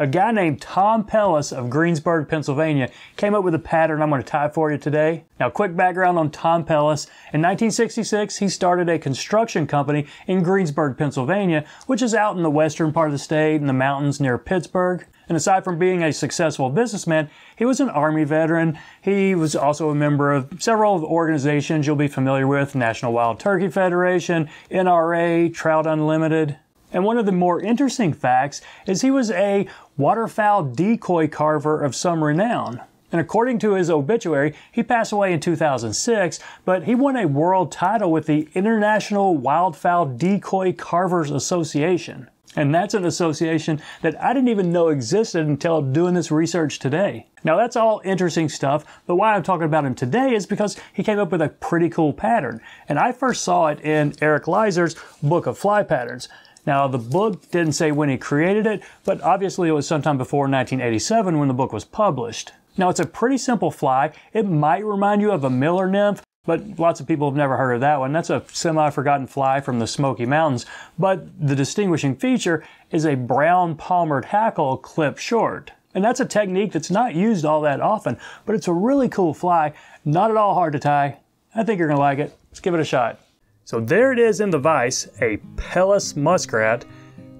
A guy named Tom Pellis of Greensburg, Pennsylvania came up with a pattern I'm going to tie for you today. Now, quick background on Tom Pellis. In 1966, he started a construction company in Greensburg, Pennsylvania, which is out in the western part of the state in the mountains near Pittsburgh. And aside from being a successful businessman, he was an Army veteran. He was also a member of several organizations you'll be familiar with National Wild Turkey Federation, NRA, Trout Unlimited. And one of the more interesting facts is he was a waterfowl decoy carver of some renown. And according to his obituary, he passed away in 2006, but he won a world title with the International Wildfowl Decoy Carvers Association. And that's an association that I didn't even know existed until doing this research today. Now that's all interesting stuff, but why I'm talking about him today is because he came up with a pretty cool pattern. And I first saw it in Eric Leiser's Book of Fly Patterns. Now, the book didn't say when he created it, but obviously it was sometime before 1987 when the book was published. Now, it's a pretty simple fly. It might remind you of a miller nymph, but lots of people have never heard of that one. That's a semi forgotten fly from the Smoky Mountains. But the distinguishing feature is a brown palmered hackle clipped short. And that's a technique that's not used all that often, but it's a really cool fly, not at all hard to tie. I think you're to like it. Let's give it a shot. So there it is in the vise, a Pellis muskrat.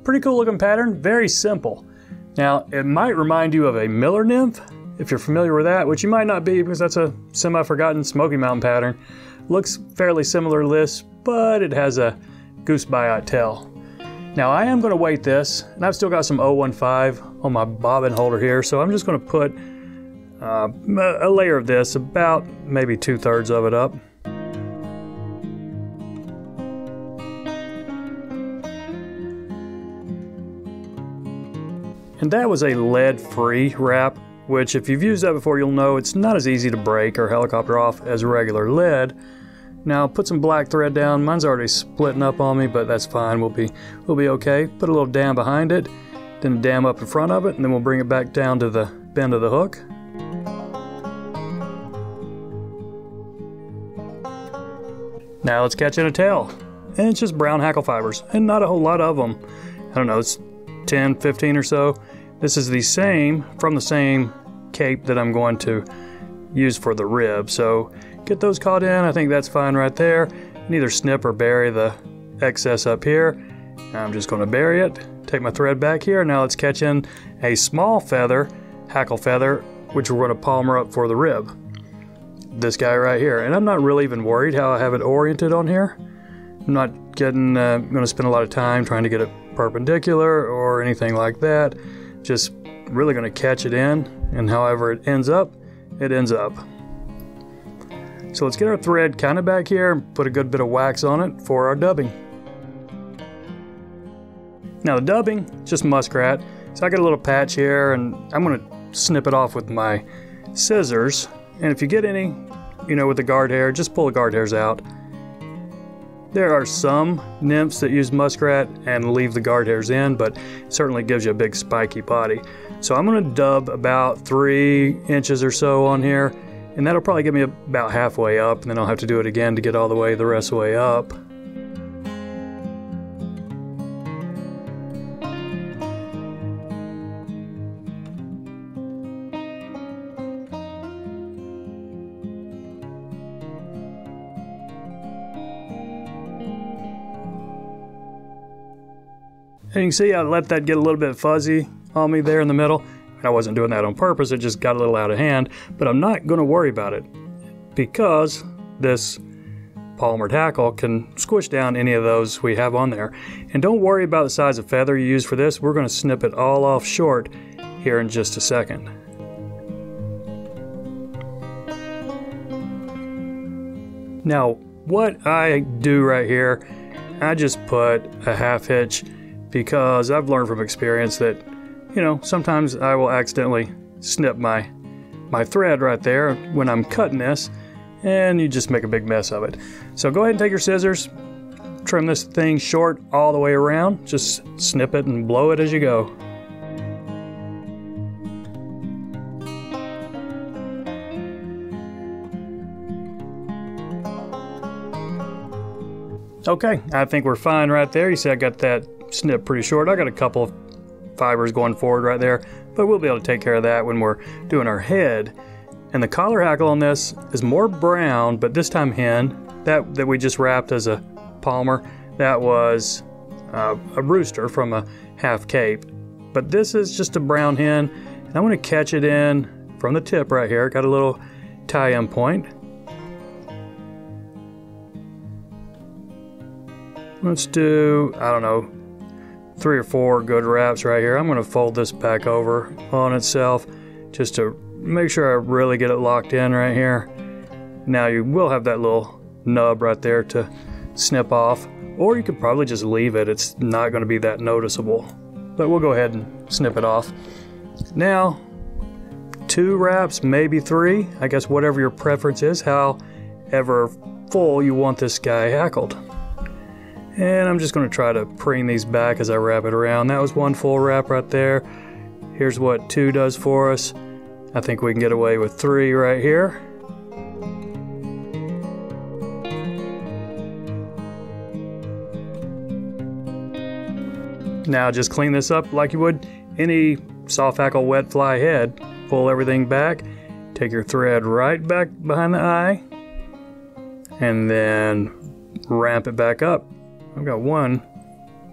Pretty cool looking pattern, very simple. Now, it might remind you of a Miller nymph, if you're familiar with that, which you might not be because that's a semi-forgotten Smoky Mountain pattern. Looks fairly similar to this, but it has a goose biot tail. Now I am going to weight this, and I've still got some 015 on my bobbin holder here, so I'm just going to put uh, a layer of this, about maybe two thirds of it up. And that was a lead-free wrap, which if you've used that before, you'll know it's not as easy to break or helicopter off as regular lead. Now put some black thread down. Mine's already splitting up on me, but that's fine. We'll be we'll be okay. Put a little dam behind it, then a dam up in front of it, and then we'll bring it back down to the bend of the hook. Now let's catch in a tail. And it's just brown hackle fibers, and not a whole lot of them. I don't know, it's 10, 15 or so. This is the same from the same cape that I'm going to use for the rib. So get those caught in. I think that's fine right there. And either snip or bury the excess up here. I'm just going to bury it. Take my thread back here. Now let's catch in a small feather, hackle feather, which we're going to palmer up for the rib. This guy right here. And I'm not really even worried how I have it oriented on here. I'm not getting, uh, going to spend a lot of time trying to get it perpendicular or anything like that. Just really going to catch it in, and however it ends up, it ends up. So let's get our thread kind of back here and put a good bit of wax on it for our dubbing. Now the dubbing, just muskrat. So I got a little patch here and I'm gonna snip it off with my scissors. And if you get any, you know, with the guard hair, just pull the guard hairs out. There are some nymphs that use muskrat and leave the guard hairs in, but it certainly gives you a big spiky body. So I'm going to dub about three inches or so on here, and that'll probably get me about halfway up, and then I'll have to do it again to get all the way the rest of the way up. And you can see I let that get a little bit fuzzy on me there in the middle. I wasn't doing that on purpose, it just got a little out of hand, but I'm not going to worry about it because this palmered hackle can squish down any of those we have on there. And don't worry about the size of feather you use for this, we're going to snip it all off short here in just a second. Now, what I do right here, I just put a half hitch because I've learned from experience that, you know, sometimes I will accidentally snip my my thread right there when I'm cutting this and you just make a big mess of it. So go ahead and take your scissors, trim this thing short all the way around, just snip it and blow it as you go. Okay, I think we're fine right there. You see I got that snip pretty short. I got a couple of fibers going forward right there, but we'll be able to take care of that when we're doing our head. And the collar hackle on this is more brown, but this time hen. That, that we just wrapped as a palmer, that was uh, a rooster from a half cape. But this is just a brown hen, and I'm to catch it in from the tip right here. Got a little tie-in point. Let's do, I don't know, three or four good wraps right here. I'm going to fold this back over on itself just to make sure I really get it locked in right here. Now you will have that little nub right there to snip off, or you could probably just leave it. It's not going to be that noticeable, but we'll go ahead and snip it off. Now, two wraps, maybe three. I guess whatever your preference is, however full you want this guy hackled. And I'm just going to try to preen these back as I wrap it around. That was one full wrap right there. Here's what two does for us. I think we can get away with three right here. Now just clean this up like you would any soft hackle wet fly head. Pull everything back, take your thread right back behind the eye, and then ramp it back up. I've got one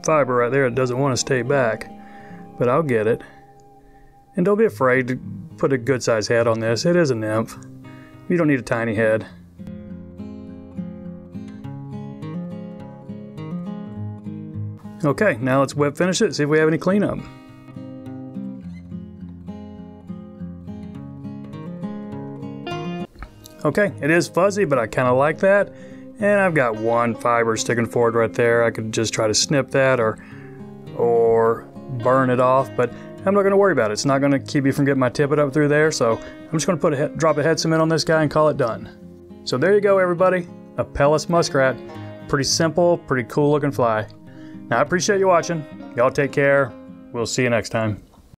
fiber right there that doesn't want to stay back, but I'll get it. And don't be afraid to put a good sized head on this. It is a nymph. You don't need a tiny head. Okay, now let's wet finish it, see if we have any cleanup. Okay, it is fuzzy, but I kind of like that. And I've got one fiber sticking forward right there. I could just try to snip that or, or burn it off, but I'm not going to worry about it. It's not going to keep me from getting my tippet up through there, so I'm just going to put a drop of head cement on this guy and call it done. So there you go, everybody. A Pellis muskrat. Pretty simple, pretty cool looking fly. Now, I appreciate you watching. Y'all take care. We'll see you next time.